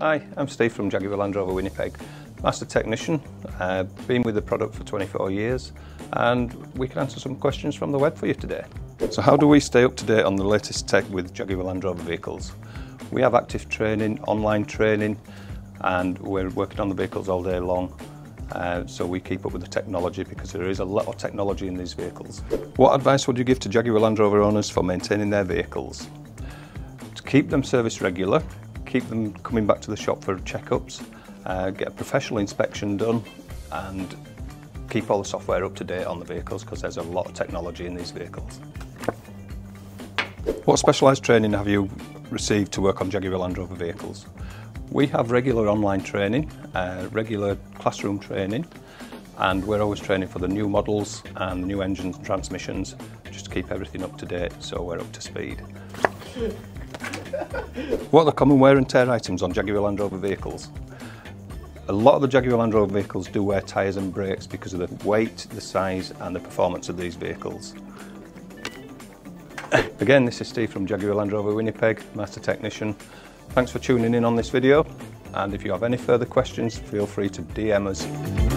Hi, I'm Steve from Jaguar Land Rover Winnipeg, Master Technician, uh, been with the product for 24 years and we can answer some questions from the web for you today. So how do we stay up to date on the latest tech with Jaguar Land Rover vehicles? We have active training, online training and we're working on the vehicles all day long uh, so we keep up with the technology because there is a lot of technology in these vehicles. What advice would you give to Jaguar Land Rover owners for maintaining their vehicles? To keep them service regular, keep them coming back to the shop for checkups, uh, get a professional inspection done and keep all the software up to date on the vehicles because there's a lot of technology in these vehicles. What specialised training have you received to work on Jaguar Land Rover vehicles? We have regular online training, uh, regular classroom training, and we're always training for the new models and the new engines and transmissions just to keep everything up to date so we're up to speed. What are the common wear and tear items on Jaguar Land Rover vehicles? A lot of the Jaguar Land Rover vehicles do wear tyres and brakes because of the weight, the size and the performance of these vehicles. Again, this is Steve from Jaguar Land Rover Winnipeg, Master Technician. Thanks for tuning in on this video and if you have any further questions feel free to DM us